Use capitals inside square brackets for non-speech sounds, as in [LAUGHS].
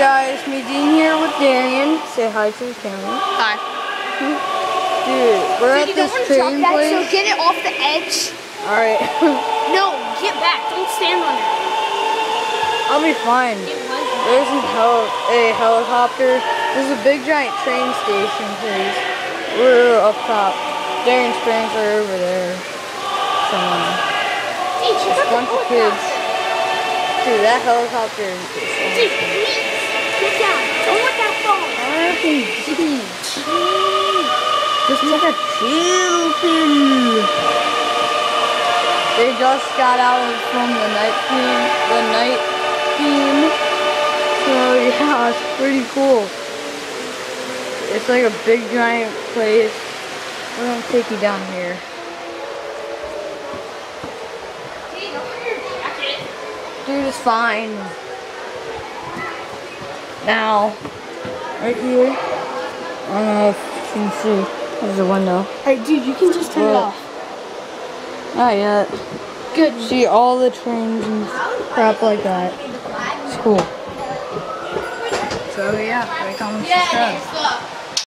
guys, me Dean here with Darian. Say hi to the camera. Hi. [LAUGHS] Dude, we're Dude, at this train that, place. so get it off the edge. Alright, [LAUGHS] No, get back. Don't stand on it. I'll be fine. There's a, hel a helicopter. There's a big giant train station place. We're up top. Darian's parents are over there. Somewhere. Hey, There's a bunch of kids. Dude, that helicopter is Dude, please. Get down. Don't let that fall. Alright, Just like a chill pill. They just got out from the night theme, the night theme. So yeah, [LAUGHS] it's pretty cool. It's like a big giant place. We're gonna take you down here. Dude, it's fine. Now, right here. I don't know if you can see. There's a window. Hey, dude, you can just turn it off. Not yet. Good. See all the trains and crap like that. It's cool. So yeah, like, comment, subscribe. Stop.